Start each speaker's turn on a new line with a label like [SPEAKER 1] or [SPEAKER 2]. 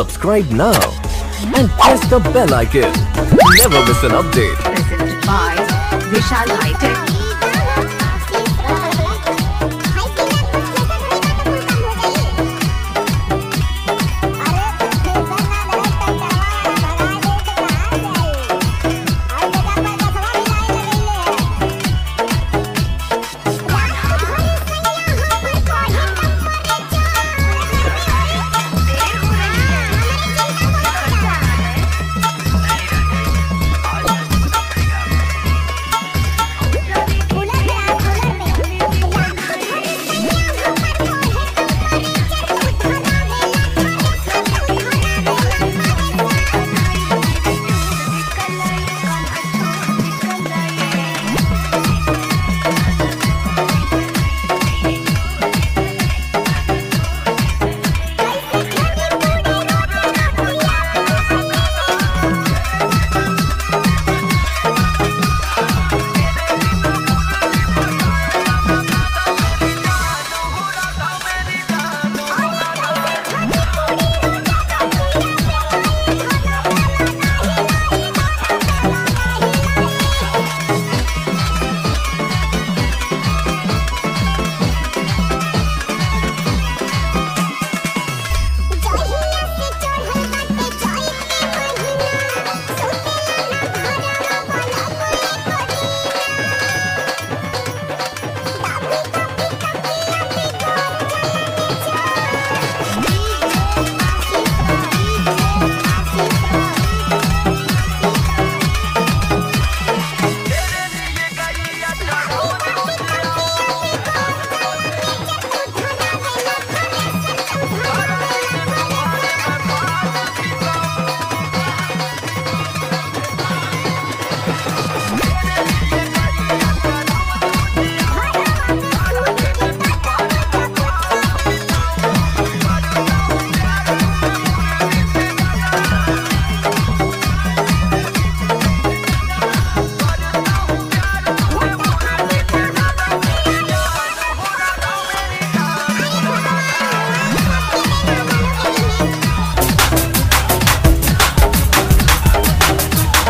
[SPEAKER 1] Subscribe now and press the bell icon. Never miss an update.
[SPEAKER 2] presented by Vishal High Tech